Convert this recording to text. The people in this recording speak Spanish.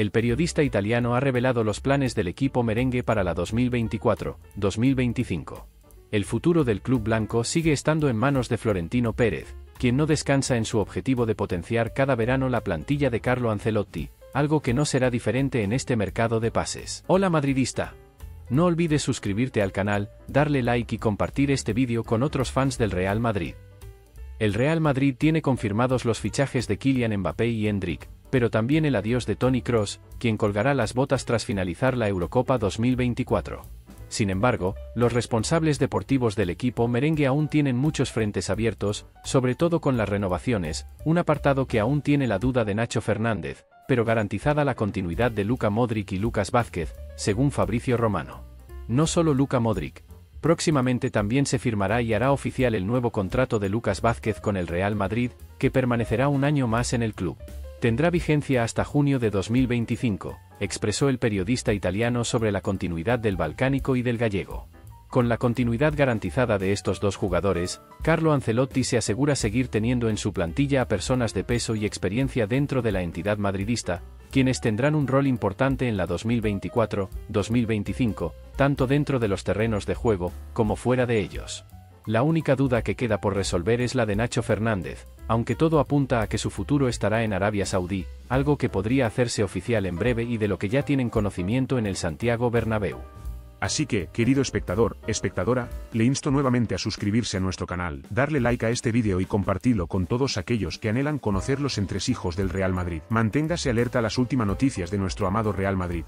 El periodista italiano ha revelado los planes del equipo merengue para la 2024-2025. El futuro del club blanco sigue estando en manos de Florentino Pérez, quien no descansa en su objetivo de potenciar cada verano la plantilla de Carlo Ancelotti, algo que no será diferente en este mercado de pases. Hola madridista. No olvides suscribirte al canal, darle like y compartir este vídeo con otros fans del Real Madrid. El Real Madrid tiene confirmados los fichajes de Kylian Mbappé y Hendrik, pero también el adiós de Tony Cross, quien colgará las botas tras finalizar la Eurocopa 2024. Sin embargo, los responsables deportivos del equipo merengue aún tienen muchos frentes abiertos, sobre todo con las renovaciones, un apartado que aún tiene la duda de Nacho Fernández, pero garantizada la continuidad de Luka Modric y Lucas Vázquez, según Fabricio Romano. No solo Luka Modric. Próximamente también se firmará y hará oficial el nuevo contrato de Lucas Vázquez con el Real Madrid, que permanecerá un año más en el club. Tendrá vigencia hasta junio de 2025, expresó el periodista italiano sobre la continuidad del balcánico y del gallego. Con la continuidad garantizada de estos dos jugadores, Carlo Ancelotti se asegura seguir teniendo en su plantilla a personas de peso y experiencia dentro de la entidad madridista, quienes tendrán un rol importante en la 2024-2025, tanto dentro de los terrenos de juego, como fuera de ellos. La única duda que queda por resolver es la de Nacho Fernández, aunque todo apunta a que su futuro estará en Arabia Saudí, algo que podría hacerse oficial en breve y de lo que ya tienen conocimiento en el Santiago Bernabéu. Así que, querido espectador, espectadora, le insto nuevamente a suscribirse a nuestro canal, darle like a este vídeo y compartirlo con todos aquellos que anhelan conocer los entresijos del Real Madrid. Manténgase alerta a las últimas noticias de nuestro amado Real Madrid.